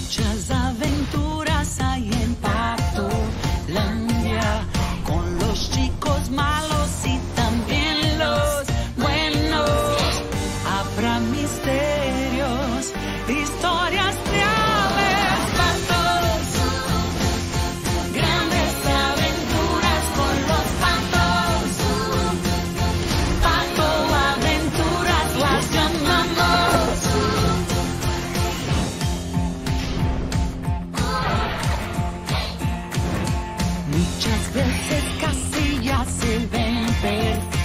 muchas aventuras hay en Patolandia con los chicos malos y también los buenos. Habrá misterios. band.